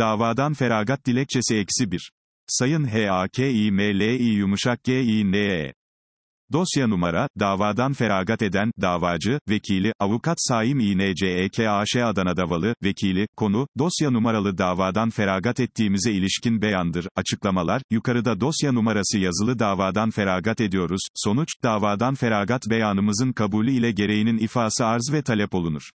Davadan feragat dilekçesi eksi 1. Sayın H.A.K.İ.M.L.İ yumuşak G.İ.N.E. Dosya numara, davadan feragat eden, davacı, vekili, avukat Saim İ.N.C.E.K.A.Ş. Adana Davalı, vekili, konu, dosya numaralı davadan feragat ettiğimize ilişkin beyandır, açıklamalar, yukarıda dosya numarası yazılı davadan feragat ediyoruz, sonuç, davadan feragat beyanımızın kabulü ile gereğinin ifası arz ve talep olunur.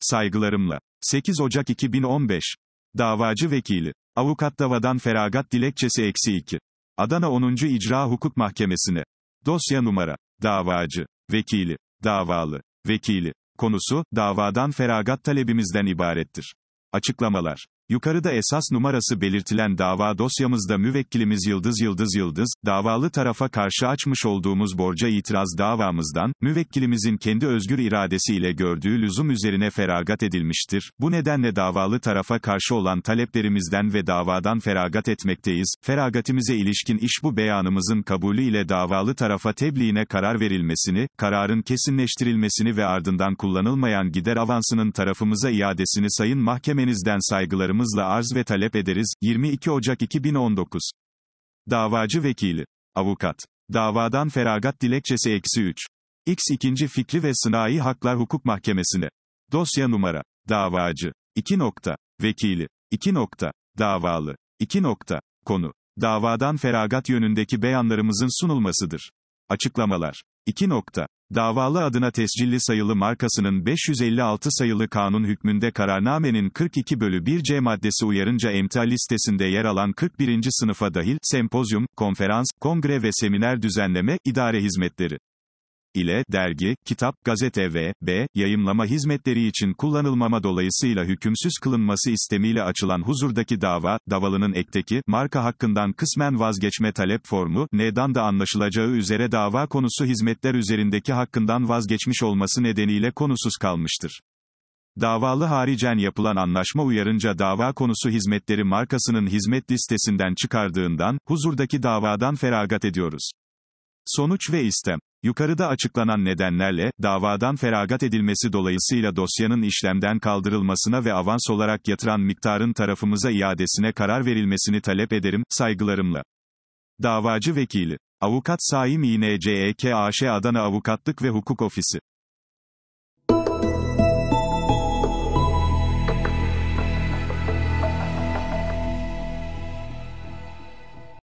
Saygılarımla. 8 Ocak 2015. Davacı vekili. Avukat davadan feragat dilekçesi eksi 2. Adana 10. İcra Hukuk Mahkemesi'ne. Dosya numara. Davacı. Vekili. Davalı. Vekili. Konusu, davadan feragat talebimizden ibarettir. Açıklamalar. Yukarıda esas numarası belirtilen dava dosyamızda müvekkilimiz Yıldız Yıldız Yıldız, davalı tarafa karşı açmış olduğumuz borca itiraz davamızdan, müvekkilimizin kendi özgür iradesiyle gördüğü lüzum üzerine feragat edilmiştir. Bu nedenle davalı tarafa karşı olan taleplerimizden ve davadan feragat etmekteyiz. Feragatimize ilişkin iş bu beyanımızın kabulü ile davalı tarafa tebliğine karar verilmesini, kararın kesinleştirilmesini ve ardından kullanılmayan gider avansının tarafımıza iadesini sayın mahkemenizden saygılarım saygılarımızla arz ve talep ederiz. 22 Ocak 2019. Davacı Vekili. Avukat. Davadan feragat dilekçesi eksi 3. X 2. Fikri ve Sınai Haklar Hukuk Mahkemesi'ne. Dosya numara. Davacı. 2 nokta. Vekili. 2 nokta. Davalı. 2 nokta. Konu. Davadan feragat yönündeki beyanlarımızın sunulmasıdır. Açıklamalar. 2 nokta. Davalı adına tescilli sayılı markasının 556 sayılı kanun hükmünde kararnamenin 42 bölü 1 C maddesi uyarınca emtia listesinde yer alan 41. sınıfa dahil, sempozyum, konferans, kongre ve seminer düzenleme, idare hizmetleri ile, dergi, kitap, gazete ve, b, yayımlama hizmetleri için kullanılmama dolayısıyla hükümsüz kılınması istemiyle açılan huzurdaki dava, davalının ekteki, marka hakkından kısmen vazgeçme talep formu, n'dan da anlaşılacağı üzere dava konusu hizmetler üzerindeki hakkından vazgeçmiş olması nedeniyle konusuz kalmıştır. Davalı haricen yapılan anlaşma uyarınca dava konusu hizmetleri markasının hizmet listesinden çıkardığından, huzurdaki davadan feragat ediyoruz. Sonuç ve istem. Yukarıda açıklanan nedenlerle, davadan feragat edilmesi dolayısıyla dosyanın işlemden kaldırılmasına ve avans olarak yatıran miktarın tarafımıza iadesine karar verilmesini talep ederim, saygılarımla. Davacı Vekili. Avukat Saim İ.N.C.E.K.A.Ş. Adana Avukatlık ve Hukuk Ofisi.